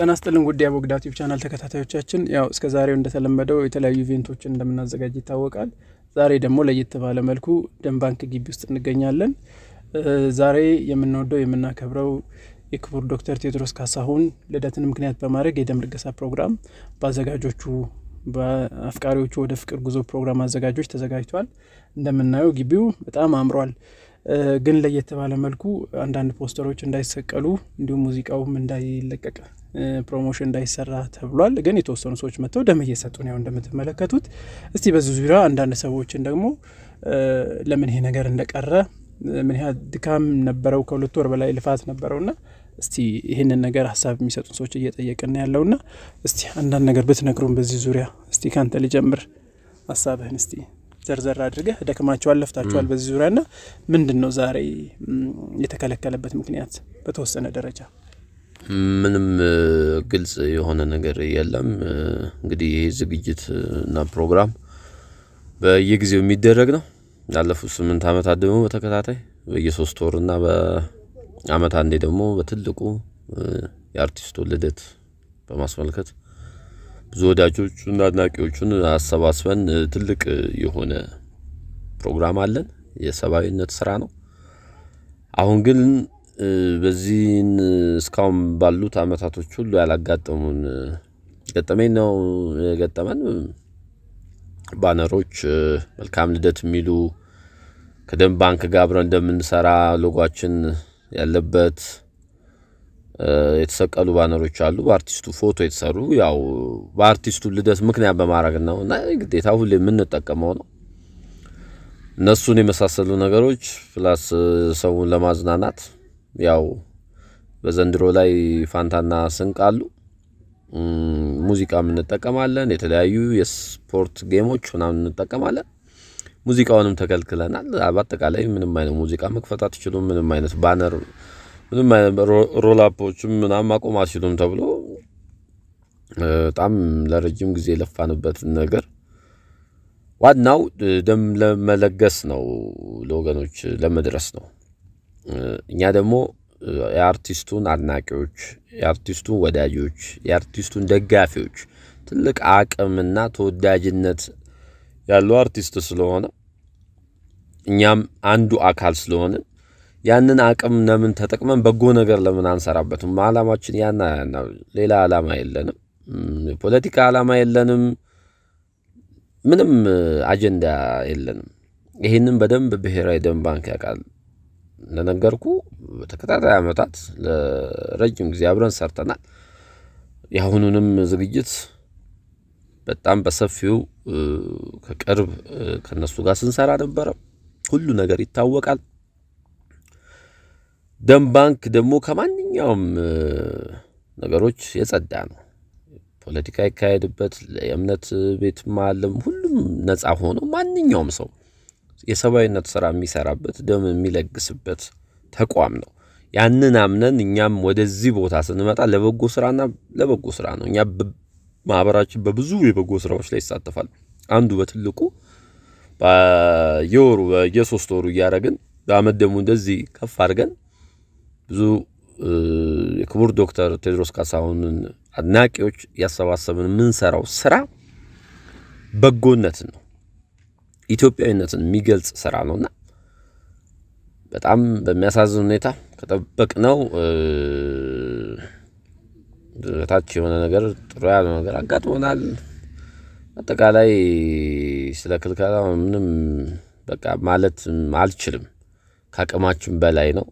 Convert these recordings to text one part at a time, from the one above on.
ጤና ይስጥልን ውድ የአቡጊዳ ዩቲዩብ ቻናል ተከታታዮቻችን፣ ያው እስከ ዛሬው እንደተለመደው የተለያዩ event ኦችን እንደምናዘጋጅ ይታወቃል። ዛሬ ደግሞ ለየት ባለ መልኩ ደም ባንክ ግቢ ውስጥ እንገኛለን። ዛሬ የምንወደው የምናከብረው የክቡር ዶክተር ቴዎድሮስ ካሳሁን ልደትን ምክንያት በማድረግ የደም ልገሳ ፕሮግራም በአዘጋጆቹ በአፍቃሪዎቹ ወደ ፍቅር ጉዞ ፕሮግራም አዘጋጆች ተዘጋጅቷል። እንደምናየው ግቢው በጣም አምሯል። ግን ለየት ባለ መልኩ አንዳንድ ፖስተሮች እንዳይሰቀሉ እንዲሁም ሙዚቃውም እንዳይለቀቅ promotion እንዳይሰራ ተብሏል። ግን የተወሰኑ ሰዎች መጥተው ደም እየሰጡ ነው እንደምትመለከቱት። እስቲ በዚህ ዙሪያ አንዳንድ ሰዎችን ደግሞ ለምን ይሄ ነገር እንደቀረ ምን ያህል ድካም ነበረው፣ ከሁለት ወር በላይ ልፋት ነበረውና እስቲ ይህንን ነገር ሀሳብ የሚሰጡን ሰዎች እየጠየቅን ያለውና እስቲ አንዳንድ ነገር ብትነግሩን በዚህ ዙሪያ። እስቲ ካንተ ልጀምር፣ ሀሳብህን እስቲ ዘርዘር አድርገህ ደክማችኋል፣ ለፍታችኋል በዚህ ዙሪያ ና ምንድን ነው ዛሬ የተከለከለበት ምክንያት በተወሰነ ደረጃ? ምንም ግልጽ የሆነ ነገር የለም። እንግዲህ ይህ ዝግጅት እና ፕሮግራም በየጊዜው የሚደረግ ነው። ላለፉት ስምንት ዓመታት ደግሞ በተከታታይ በየሶስት ወር እና በአመት አንዴ ደግሞ በትልቁ የአርቲስቱን ልደት በማስመልከት ብዙ ወዳጆቹና አድናቂዎቹን አሰባስበን ትልቅ የሆነ ፕሮግራም አለን። የሰብአዊነት ስራ ነው። አሁን ግን በዚህን እስካሁን ባሉት አመታቶች ሁሉ ያላጋጠሙን ገጠመኝ ነው የገጠመን። ባነሮች መልካም ልደት የሚሉ ከደም ባንክ ጋር አብረን እንደምንሰራ ሎጓችን ያለበት የተሰቀሉ banner ኦች አሉ። በአርቲስቱ ፎቶ የተሰሩ ያው በአርቲስቱ ልደት ምክንያት በማድረግ ነው እና ግዴታ ሁሌ የምንጠቀመው ነው። እነሱን የመሳሰሉ ነገሮች plus ሰውን ለማዝናናት ያው በዘንድሮ ላይ ፋንታና ስንቅ አሉ። ሙዚቃም እንጠቀማለን። የተለያዩ የስፖርት game ኦች ምናምን እንጠቀማለን። ሙዚቃውንም ተከልክለናል። በአጠቃላይ ምንም አይነት ሙዚቃ መክፈት አትችሉም፣ ምንም አይነት banner፣ ምንም አይነት ሮላፖችም ምናምን ማቆም አትችሉም ተብሎ በጣም ለረጅም ጊዜ የለፋንበት ነገር ዋናው ደም ለመለገስ ነው፣ ለወገኖች ለመድረስ ነው። እኛ ደግሞ የአርቲስቱን አድናቂዎች፣ የአርቲስቱን ወዳጆች፣ የአርቲስቱን ደጋፊዎች ትልቅ አቅምና ተወዳጅነት ያለው አርቲስት ስለሆነ እኛም አንዱ አካል ስለሆነ ያንን አቅም ለምን ተጠቅመን በጎ ነገር ለምን አንሰራበትም? አላማችን ያና ያና ሌላ አላማ የለንም። የፖለቲካ አላማ የለንም። ምንም አጀንዳ የለንም። ይህንን በደንብ ብሔራዊ ደም ባንክ ያውቃል። እንደነገርኩ በተከታታይ ዓመታት ለረጅም ጊዜ አብረን ሰርተናል። የአሁኑንም ዝግጅት በጣም በሰፊው ከቅርብ ከነሱ ጋር ስንሰራ ነበረ። ሁሉ ነገር ይታወቃል። ደም ባንክ ደግሞ ከማንኛውም ነገሮች የጸዳ ነው። ፖለቲካ ይካሄድበት የእምነት ቤት ማለም ሁሉም ነፃ ሆኖ ማንኛውም ሰው የሰብአዊነት ስራ የሚሰራበት ደም የሚለግስበት ተቋም ነው። ያንን አምነን እኛም ወደዚህ ቦታ ስንመጣ ለበጎ ስራና ለበጎ ስራ ነው። እኛ ማህበራችን በብዙ የበጎ ስራዎች ላይ ይሳተፋል። አንዱ በትልቁ በየወሩ በየሶስት ወሩ እያደረግን በአመት ደግሞ እንደዚህ ከፍ አድርገን ብዙ የክቡር ዶክተር ቴዎድሮስ ካሳሁንን አድናቂዎች ያሰባሰብን የምንሰራው ስራ በጎነትን ነው ኢትዮጵያዊነትን የሚገልጽ ስራ ነውና በጣም በሚያሳዝን ሁኔታ ከጠበቅነው ታች የሆነ ነገር ጥሩ ያለው ነገር አጋጥሞናል። አጠቃላይ ስለ ክልከላ ምንም በቃ ማለት አልችልም። ከአቅማችን በላይ ነው።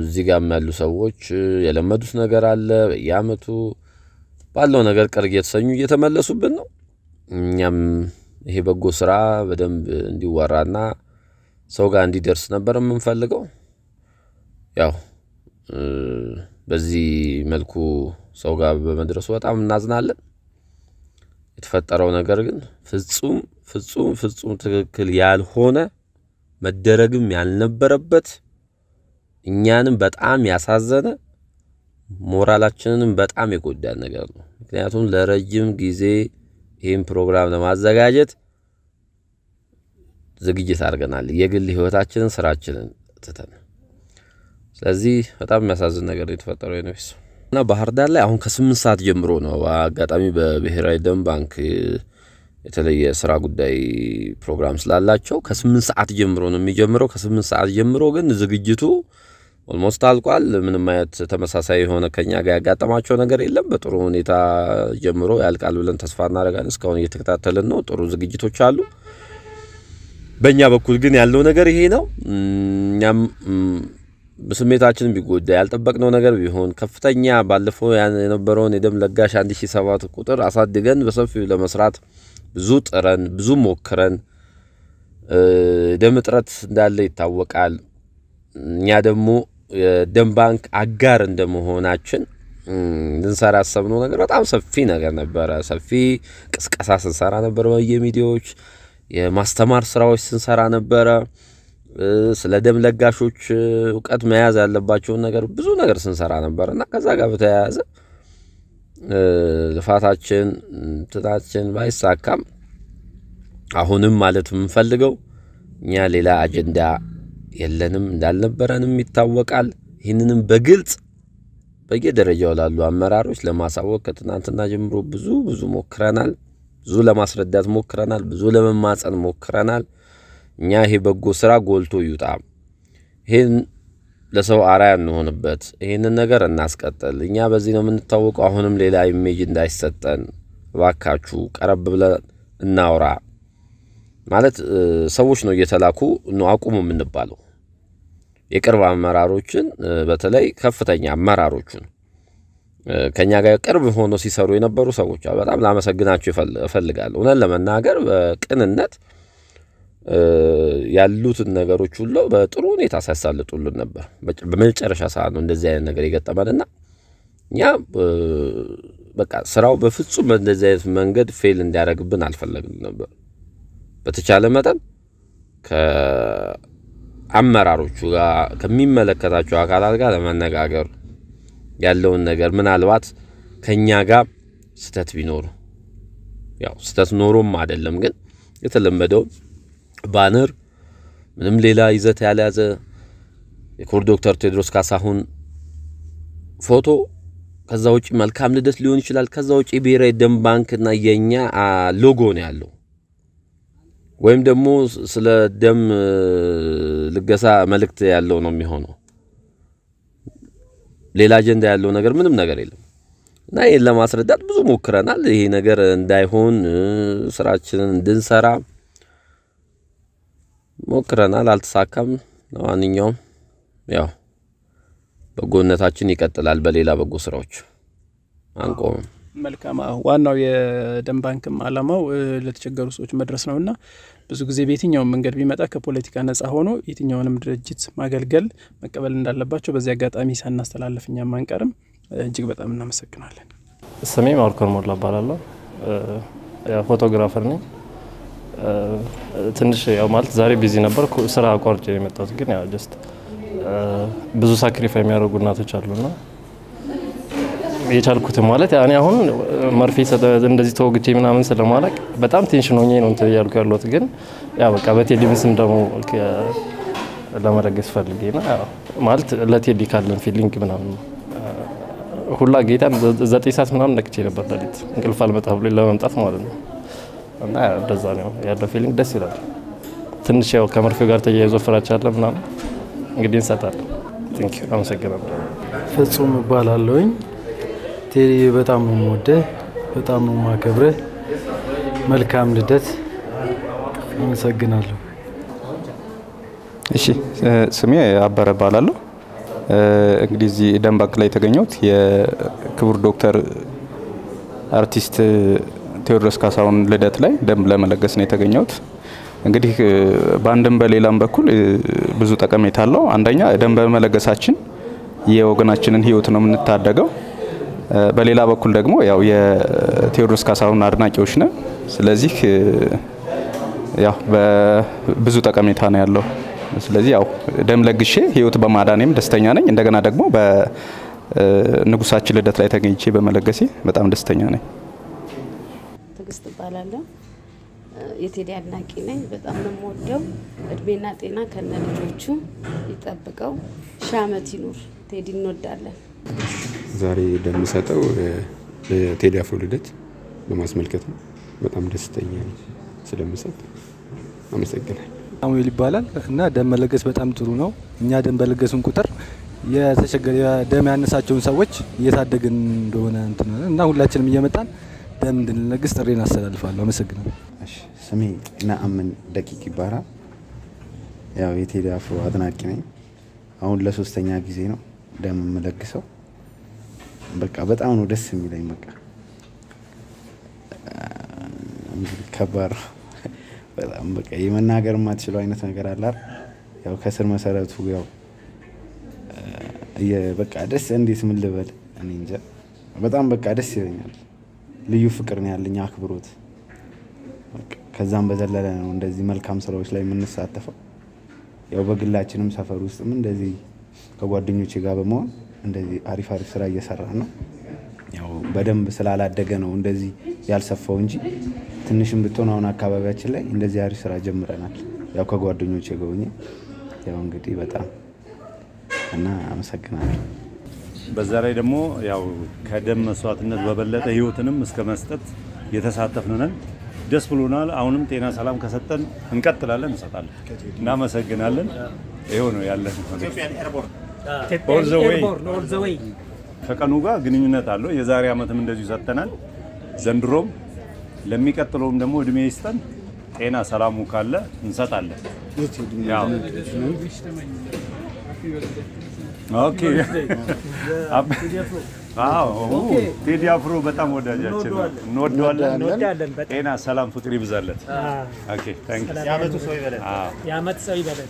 እዚህ ጋም ያሉ ሰዎች የለመዱት ነገር አለ። በየአመቱ ባለው ነገር ቅር እየተሰኙ እየተመለሱብን ነው። እኛም ይሄ በጎ ስራ በደንብ እንዲወራና ሰው ጋር እንዲደርስ ነበር የምንፈልገው። ያው በዚህ መልኩ ሰው ጋር በመድረሱ በጣም እናዝናለን። የተፈጠረው ነገር ግን ፍጹም ፍጹም ፍጹም ትክክል ያልሆነ መደረግም ያልነበረበት እኛንም በጣም ያሳዘነ ሞራላችንንም በጣም የጎዳን ነገር ነው። ምክንያቱም ለረጅም ጊዜ ይህን ፕሮግራም ለማዘጋጀት ዝግጅት አድርገናል። የግል ህይወታችንን፣ ስራችንን ትተን። ስለዚህ በጣም የሚያሳዝን ነገር የተፈጠረው ዩኒቨርስ እና ባህር ዳር ላይ አሁን ከስምንት ሰዓት ጀምሮ ነው አጋጣሚ በብሔራዊ ደም ባንክ የተለየ ስራ ጉዳይ ፕሮግራም ስላላቸው ከስምንት ሰዓት ጀምሮ ነው የሚጀምረው። ከስምንት ሰዓት ጀምሮ ግን ዝግጅቱ almost አልቋል። ምንም አይነት ተመሳሳይ የሆነ ከኛ ጋር ያጋጠማቸው ነገር የለም። በጥሩ ሁኔታ ጀምሮ ያልቃል ብለን ተስፋ እናደርጋለን። እስካሁን እየተከታተልን ነው። ጥሩ ዝግጅቶች አሉ። በእኛ በኩል ግን ያለው ነገር ይሄ ነው። እኛም በስሜታችን ቢጎዳ ያልጠበቅነው ነገር ቢሆን ከፍተኛ ባለፈው የነበረውን የደም ለጋሽ አንድ ሺ ሰባት ቁጥር አሳድገን በሰፊው ለመስራት ብዙ ጥረን ብዙ ሞክረን ደም እጥረት እንዳለ ይታወቃል። እኛ ደግሞ የደም ባንክ አጋር እንደመሆናችን ልንሰራ ያሰብነው ነገር በጣም ሰፊ ነገር ነበረ። ሰፊ ቅስቀሳ ስንሰራ ነበረ። በየሚዲያዎች የማስተማር ስራዎች ስንሰራ ነበረ። ስለ ደም ለጋሾች እውቀት መያዝ ያለባቸውን ነገር ብዙ ነገር ስንሰራ ነበረ እና ከዛ ጋር በተያያዘ ልፋታችን ትታችን ባይሳካም አሁንም ማለት የምንፈልገው እኛ ሌላ አጀንዳ የለንም እንዳልነበረንም ይታወቃል። ይህንንም በግልጽ በየደረጃው ላሉ አመራሮች ለማሳወቅ ከትናንትና ጀምሮ ብዙ ብዙ ሞክረናል። ብዙ ለማስረዳት ሞክረናል። ብዙ ለመማጸን ሞክረናል። እኛ ይሄ በጎ ስራ ጎልቶ ይውጣ፣ ይህን ለሰው አርአያ እንሆንበት፣ ይህንን ነገር እናስቀጥል። እኛ በዚህ ነው የምንታወቀው። አሁንም ሌላ image እንዳይሰጠን እባካችሁ ቀረብ ብለን እናውራ ማለት ሰዎች ነው እየተላኩ ነው አቁሙ የምንባለው። የቅርብ አመራሮችን በተለይ ከፍተኛ አመራሮቹን ከኛ ጋር ቅርብ ሆኖ ሲሰሩ የነበሩ ሰዎች በጣም ላመሰግናቸው እፈልጋለሁ። እውነት ለመናገር በቅንነት ያሉትን ነገሮች ሁሉ በጥሩ ሁኔታ ሲያሳልጡልን ነበር። በመጨረሻ ሰዓት ነው እንደዚህ አይነት ነገር የገጠመንና እኛ በቃ ስራው በፍጹም በእንደዚህ አይነት መንገድ ፌል እንዲያደርግብን አልፈለግም ነበር። በተቻለ መጠን ከአመራሮቹ ጋር ከሚመለከታቸው አካላት ጋር ለመነጋገር ያለውን ነገር ምናልባት ከእኛ ጋር ስህተት ቢኖር ያው ስህተት ኖሮም አይደለም ግን የተለመደው ባነር ምንም ሌላ ይዘት ያልያዘ የክቡር ዶክተር ቴዎድሮስ ካሳሁን ፎቶ ከዛ ውጭ መልካም ልደት ሊሆን ይችላል። ከዛ ውጭ የብሔራዊ ደም ባንክና የኛ ሎጎ ነው ያለው ወይም ደግሞ ስለ ደም ልገሳ መልእክት ያለው ነው የሚሆነው። ሌላ አጀንዳ ያለው ነገር ምንም ነገር የለም እና ይህን ለማስረዳት ብዙ ሞክረናል። ይሄ ነገር እንዳይሆን ስራችንን እንድንሰራ ሞክረናል። አልተሳካም። ለማንኛውም ያው በጎነታችን ይቀጥላል። በሌላ በጎ ስራዎች አንቆምም። መልካም። ዋናው የደም ባንክም አላማው ለተቸገሩ ሰዎች መድረስ ነው እና ብዙ ጊዜ በየትኛውም መንገድ ቢመጣ ከፖለቲካ ነጻ ሆኖ የትኛውንም ድርጅት ማገልገል መቀበል እንዳለባቸው በዚህ አጋጣሚ ሳናስተላለፍ እኛም አንቀርም። እጅግ በጣም እናመሰግናለን። ስሜ ማርኮን ሞላ እባላለሁ። photographer ነኝ። ትንሽ ያው ማለት ዛሬ busy ነበር፣ ስራ አቋርጬ የመጣሁት ግን ያው just ብዙ sacrifice የሚያደርጉ እናቶች አሉና የቻልኩትም ማለት እኔ አሁን መርፌ እንደዚህ ተወግቼ ምናምን ስለማላውቅ በጣም tension ሆኜ ነው እንትን እያልኩ ያለሁት። ግን ያው በቃ በቴዲ ስም ደግሞ ለመለገስ ፈልጌ ነው ማለት ለቴዲ ካለን feeling ምናምን ሁላ ጌታ ዘጠኝ ሰዓት ምናምን ነቅቼ ነበር ሌሊት እንቅልፍ አልመጣ ብሎ ለመምጣት ማለት ነው። እና እንደዛ ነው ያለው feeling ደስ ይላል። ትንሽ ያው ከመርፌው ጋር ተያይዞ ፍራቻ አለ ምናምን እንግዲህ እንሰጣለን። አመሰግናለሁ። ፍጹም እባላለሁኝ። ቴዲ በጣም ነው የምወደህ፣ በጣም ነው የማከብረህ። መልካም ልደት። አመሰግናለሁ። እሺ ስሜ አበረ እባላለሁ። እንግዲህ እዚህ ደም ባንክ ላይ የተገኘሁት የክቡር ዶክተር አርቲስት ቴዎድሮስ ካሳሁን ልደት ላይ ደም ለመለገስ ነው የተገኘሁት። እንግዲህ በአንድም በሌላም በኩል ብዙ ጠቀሜታ አለው። አንደኛ ደም በመለገሳችን የወገናችንን ሕይወት ነው የምንታደገው። በሌላ በኩል ደግሞ ያው የቴዎድሮስ ካሳሁን አድናቂዎች ነን። ስለዚህ ያው ብዙ ጠቀሜታ ነው ያለው። ስለዚህ ያው ደም ለግሼ ሕይወት በማዳኔም ደስተኛ ነኝ። እንደገና ደግሞ በንጉሳችን ልደት ላይ ተገኝቼ በመለገሴ በጣም ደስተኛ ነኝ። ትዕግስት እባላለሁ። የቴዲ አድናቂ ነኝ። በጣም ነው የምወደው። እድሜና ጤና ከነ ልጆቹ ይጠብቀው። ሺህ ዓመት ይኑር። ቴዲ እንወዳለን። ዛሬ ደም የምሰጠው ለቴዲ አፍሮ ልደት በማስመልከት ነው። በጣም ደስተኛ ነኝ ስለምሰጥ። አመሰግናል። ሳሙኤል ይባላል እና ደም መለገስ በጣም ጥሩ ነው። እኛ ደም በለገስን ቁጥር የተቸገረ ደም ያነሳቸውን ሰዎች እየታደግን እንደሆነ እንትን እና ሁላችንም እየመጣን ደም እንድንለግስ ጥሬን አስተላልፋለሁ። አመሰግናለሁ። እሺ፣ ስሜ ነአምን ደቂቅ ይባላል። ያው የቴዲ አፍሮ አድናቂ ነኝ። አሁን ለሶስተኛ ጊዜ ነው ደም የምለግሰው። በቃ በጣም ነው ደስ የሚለኝ። በቃ ከባድ በጣም በቃ የመናገር የማትችለው አይነት ነገር አይደል? ያው ከስር መሰረቱ ያው በቃ ደስ እንዴት ምን ልበል እኔ እንጃ። በጣም በቃ ደስ ይለኛል። ልዩ ፍቅር ነው ያለኝ፣ አክብሮት ከዛም በዘለለ ነው እንደዚህ መልካም ስራዎች ላይ የምንሳተፈው። ያው በግላችንም ሰፈር ውስጥም እንደዚህ ከጓደኞቼ ጋር በመሆን እንደዚህ አሪፍ አሪፍ ስራ እየሰራን ነው። ያው በደንብ ስላላደገ ነው እንደዚህ ያልሰፋው እንጂ ትንሽም ብትሆን አሁን አካባቢያችን ላይ እንደዚህ አሪፍ ስራ ጀምረናል። ያው ጋር ሆኜ ያው እንግዲህ በጣም እና አመሰግናለሁ። በዛ ላይ ደግሞ ያው ከደም መስዋዕትነት በበለጠ ህይወትንም እስከ መስጠት የተሳተፍን ደስ ብሎናል። አሁንም ጤና ሰላም ከሰጠን እንቀጥላለን፣ እንሰጣለን። እናመሰግናለን። ይኸው ነው ያለን ከቀኑ ጋር ግንኙነት አለው። የዛሬ ዓመትም እንደዚሁ ሰጥተናል። ዘንድሮም ለሚቀጥለውም ደግሞ እድሜ ይስጠን። ጤና ሰላሙ ካለ እንሰጣለን። ያው okay አዎ ቴዲ አፍሮ በጣም ወዳጃችን ነው። እንወደዋለን። ጤና ሰላም፣ ፍቅር ይብዛለት። የዓመቱ ሰው ይበለን።